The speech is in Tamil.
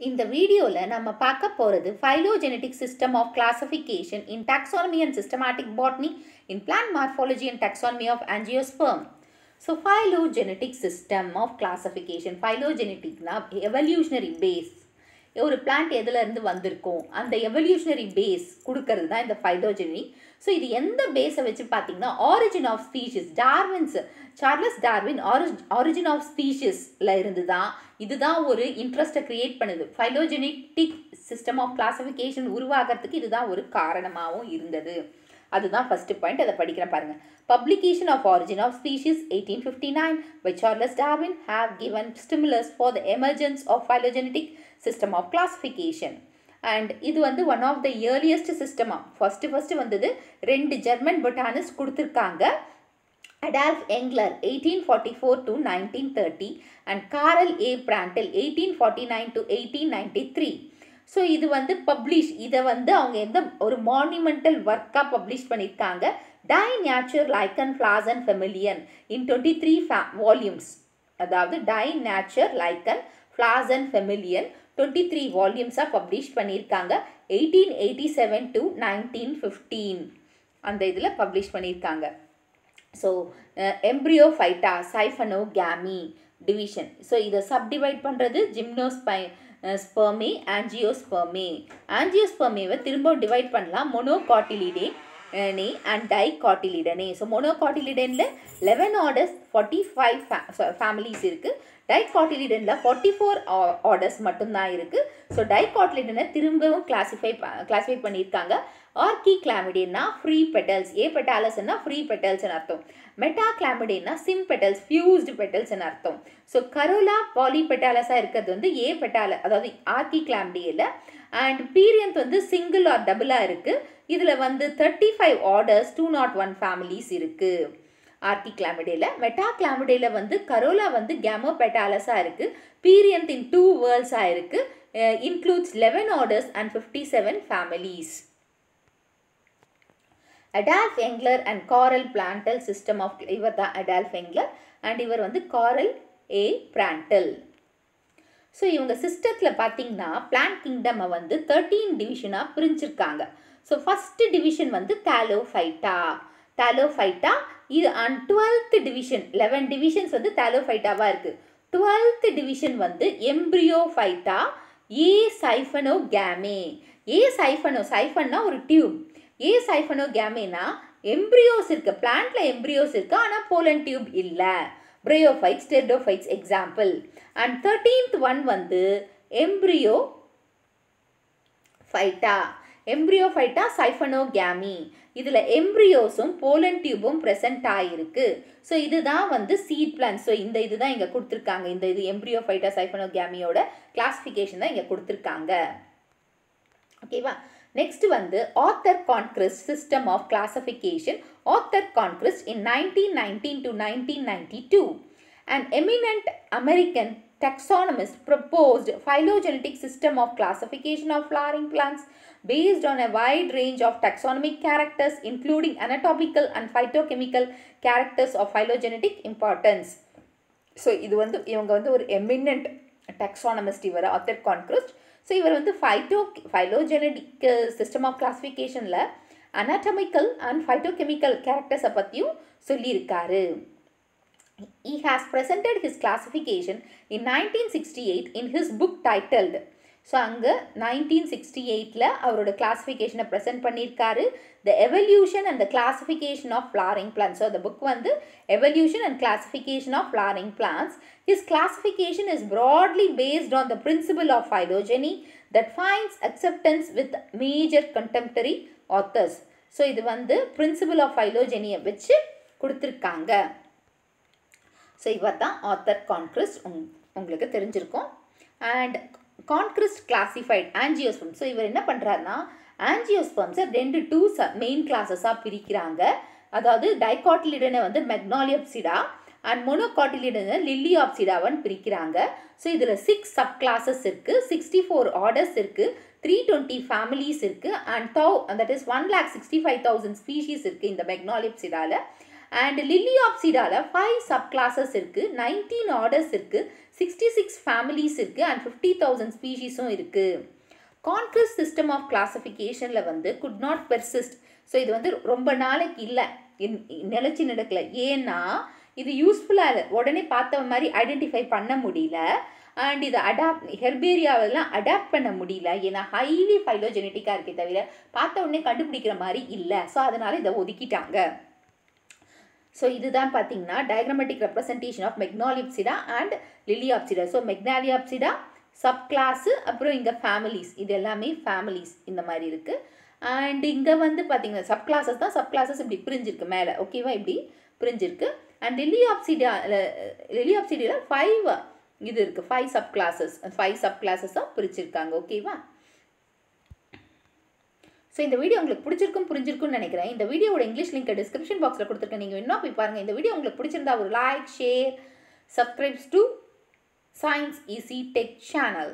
இந்த வீடியோவில் நம்ம பார்க்க போகிறது phylogenetic system of classification in taxonomy and systematic botany in plant morphology and taxonomy of angiosperm so phylogenetic system of classification ஃபைலோஜெனட்டிக்னா evolutionary base ஒரு பிளான்ட் எதுலேருந்து வந்திருக்கும்? அந்த எவல்யூஷனரி பேஸ் கொடுக்கறது தான் இந்த ஃபைலோஜெனி ஸோ இது எந்த பேஸை வச்சு பார்த்தீங்கன்னா origin of species Darwin's Charles Darwin origin origin of ஸ்பீஷிஸில் இருந்து தான் இதுதான் ஒரு இன்ட்ரெஸ்ட்டை க்ரியேட் பண்ணுது. ஃபைலோஜெனட்டிக் சிஸ்டம் ஆஃப் கிளாஸிஃபிகேஷன் உருவாகிறதுக்கு இதுதான் ஒரு காரணமாகவும் இருந்தது. அதுதான் ஃபர்ஸ்ட் பாயிண்ட் அதை படிக்கிறேன் பாருங்க. Publication of origin of species eighteen fifty nine by Charles Darwin have given stimulus for the emergence of phylogenetic system of classification and இது வந்து ஒன் ஆஃப் த இயர்லியஸ்ட் சிஸ்டமாக ஃபஸ்ட்டு ஃபஸ்ட்டு வந்தது ரெண்டு ஜெர்மன் பொட்டானிஸ்ட் கொடுத்துருக்காங்க. Adolf Engler eighteen forty four to nineteen thirty and Karl A Prantl eighteen forty nine to eighteen ninety three so இது வந்து பப்ளிஷ் இதை வந்து அவங்க எந்த ஒரு மானுமெண்டல் ஒர்க்காக பப்ளிஷ் பண்ணியிருக்காங்க Die Natürlichen Pflanzenfamilien in twenty three ஃபே வால்யூம்ஸ் அதாவது Die Natürlichen Pflanzenfamilien twenty three வால்யூம்ஸாக publish பண்ணியிருக்காங்க eighteen eighty seven to nineteen fifteen அந்த இதில் பப்ளிஷ் பண்ணியிருக்காங்க so embryophyta siphonogamia division so இதை சப்டிவைட் பண்ணுறது ஜிம்னோஸ்பை ஸ்பெர்மி ஆன்ஜியோஸ்பெர்மே ஆன்ஜியோஸ்பெர்மியை திரும்ப டிவைட் பண்ணலாம். Monocotyledonae and dicotyledonae so மொனோகாட்டிலிடனில் eleven orders forty five families இருக்குது டை காட்டிலிடனில் ஃபார்ட்டி ஃபோர் ஆர்டர்ஸ் மட்டும்தான் இருக்குது ஸோ டை காட்டிலிடனை திரும்பவும் கிளாஸிஃபை கிளாஸிஃபை பண்ணியிருக்காங்க. ஆர்கி கிளாமிடேன்னா ஃப்ரீ பெட்டல்ஸ் ஏ பெட்டாலஸ்னா ஃப்ரீ பெட்டல்ஸ்னு அர்த்தம். மெட்டா கிளாமிடேன்னா சிம் பெட்டல்ஸ் ஃபியூஸ்டு பெட்டல்ஸ்னு அர்த்தம். ஸோ கரோலா பாலி பெட்டாலஸாக இருக்கிறது வந்து ஏ பெட்டால அதாவது ஆர்கி கிளாமிடியில் அண்ட் பீரியன்த் வந்து சிங்கிள் ஆர் டபுளாக இருக்குது இதில் வந்து thirty five orders two nought one families இருக்குது ஆர்டி கிளாமிடேல மெட்டா கிளாமிடேல வந்து கரோலா வந்து கேமோ பெட்டாலஸாக இருக்குது பீரியன்த் இன் டூ வேர்ல்ஸாக இருக்குது includes eleven orders and fifty seven families Adolf Engler and Karl Prantl system of இவர் தான் அடால்ஃப் எங்லர் அண்ட் இவர் வந்து காரல் ஏ பிராண்டல் ஸோ இவங்க சிஸ்டத்தில் பார்த்தீங்கன்னா பிளான் கிங்டமை வந்து தேர்ட்டீன் டிவிஷனாக பிரிஞ்சிருக்காங்க. ஸோ ஃபஸ்ட்டு டிவிஷன் வந்து தாலோஃபைட்டா தாலோஃபைட்டா இது and twelfth division eleven divisions வந்து தாலோஃபைட்டாவாக இருக்குது டுவெல்த் டிவிஷன் வந்து எம்ப்ரியோஃபைட்டா ஏ சைஃபனோ கேமே ஏ சைஃபனோ சைஃபன்னா ஒரு டியூப் ஏ சைஃபனோ கேமேனா எம்ப்ரியோஸ் இருக்குது பிளான்ட்டில் எம்ப்ரியோஸ் இருக்குது ஆனால் போலன் டியூப் இல்லை. Bryophytes pteridophytes example and thirteenth one வந்து எம்ப்ரியோ ஃபைட்டா எம்ப்ரியோஃபைட்டா சைஃபனோகேமி இதில் எம்ப்ரியோஸும் போலன் டியூபும் ப்ரெசென்ட் ஆகிருக்கு ஸோ இதுதான் வந்து சீட் பிளான் ஸோ இந்த இது தான் இங்கே கொடுத்துருக்காங்க. இந்த இது எம்ப்ரியோஃபைட்டா சைஃபனோகேமியோட கிளாஸிஃபிகேஷன் தான் இங்கே கொடுத்துருக்காங்க. ஓகேவா நெக்ஸ்ட் வந்து Arthur Cronquist system of classification Arthur Cronquist in nineteen nineteen to nineteen ninety two and eminent American taxonomist proposed phylogenetic system of classification of flowering plants based on a wide range of taxonomic characters including anatomical and phytochemical characters of phylogenetic importance so இது வந்து இவங்க வந்து ஒரு எமினன்ட் டெக்ஸானமிஸ்ட் இவர் ஆத்தர் கான்கிரிஸ்ட் ஸோ இவர் வந்து ஃபைட்டோ ஃபைலோஜெனடிக் சிஸ்டம் ஆஃப் கிளாஸிஃபிகேஷனில் அனாட்டமிக்கல் அண்ட் ஃபைட்டோகெமிக்கல் கேரக்டர்ஸை பற்றியும் சொல்லியிருக்காரு. He has presented his classification in 1968 in his book titled so அங்கே நைன்டீன் சிக்ஸ்டி எயிட்டில் அவரோட கிளாஸிஃபிகேஷனை ப்ரெசென்ட் பண்ணியிருக்காரு. The evolution and the classification of flowering plants so அந்த புக் வந்து evolution and classification of flowering plants his classification is broadly based on the principle of phylogeny that finds acceptance with major contemporary authors so இது வந்து பிரின்சிபல் ஆஃப் ஃபைலோஜெனியை வச்சு கொடுத்துருக்காங்க. ஸோ இவர் தான் ஆத்தர் கான்க்ரஸ் உங் உங்களுக்கு தெரிஞ்சிருக்கும். And Cronquist classified angiosperm so இவர் என்ன பண்ணுறாருன்னா ஆன்ஜியோஸ்பம்ஸை ரெண்டு டூ ச மெயின் கிளாஸஸாக பிரிக்கிறாங்க. அதாவது டைகாட்டிலிடனை வந்து மெக்னாலியப்சிடா அண்ட் மொனோகாட்டிலிடனை லில்லியாப்சிடாவன்னு பிரிக்கிறாங்க. ஸோ இதில் சிக்ஸ் சப் கிளாஸஸ் இருக்குது சிக்ஸ்டி ஃபோர் ஆர்டர்ஸ் இருக்குது த்ரீ டுவெண்ட்டி ஃபேமிலிஸ் இருக்குது and thou that is one lakh sixty five thousand species இருக்குது இந்த மெக்னாலிப்சிடாவில் அண்ட் லில்லியாப்சிடாவில் ஃபைவ் சப் கிளாஸஸ் இருக்குது நைன்டீன் ஆர்டர்ஸ் இருக்குது சிக்ஸ்டி சிக்ஸ் ஃபேமிலிஸ் இருக்குது அண்ட் ஃபிஃப்டி தௌசண்ட் ஸ்பீஷீஸும் இருக்குது கான்க்ரஸ் சிஸ்டம் ஆஃப் கிளாஸிஃபிகேஷனில் வந்து குட் நாட் பெர்சிஸ்ட் ஸோ இது வந்து ரொம்ப நாளைக்கு இல்லை. நிலச்சி நடக்கலை. ஏன்னா இது யூஸ்ஃபுல்லாக இல்லை. உடனே பார்த்த மாதிரி ஐடென்டிஃபை பண்ண முடியல. அண்ட் இதை அடாப்ட் ஹெர்பேரியாவெல்லாம் அடாப்ட் பண்ண முடியல. ஏன்னா ஹைலி ஃபைலோஜெனட்டிக்காக இருக்கே தவிர பார்த்த உடனே கண்டுபிடிக்கிற மாதிரி இல்லை. ஸோ அதனால் இதை ஒதுக்கிட்டாங்க. ஸோ இதுதான் பார்த்தீங்கன்னா diagrammatic representation of Magnoliopsida and Liliopsida so Magnoliopsida sub class அப்புறம் இங்கே ஃபேமிலிஸ் இது எல்லாமே ஃபேமிலிஸ் இந்த மாதிரி இருக்குது அண்ட் இங்கே வந்து பார்த்தீங்கன்னா சப் கிளாஸஸ் தான். சப் கிளாஸஸ் இப்படி பிரிஞ்சிருக்கு மேலே. ஓகேவா இப்படி பிரிஞ்சிருக்கு. அண்ட் லிலியாப்சிடியா லிலியாப்சிடியில் ஃபைவ் இது இருக்குது five sub classes five sub கிளாஸஸாக பிரிச்சிருக்காங்க ஓகேவா ஸோ இந்த வீடியோ உங்களுக்கு பிடிச்சிருக்கும் புரிஞ்சிருக்கும்னு நினைக்கிறேன். இந்த வீடியோட இங்கிலீஷ் லிங்க் டிஸ்கிரிப்ஷன் பாக்ஸில் கொடுத்துருக்கேன். நீங்கள் இன்னும் போய் பாருங்கள் இந்த வீடியோ உங்களுக்கு பிடிச்சிருந்தா ஒரு like share subscribes to science easy tech channel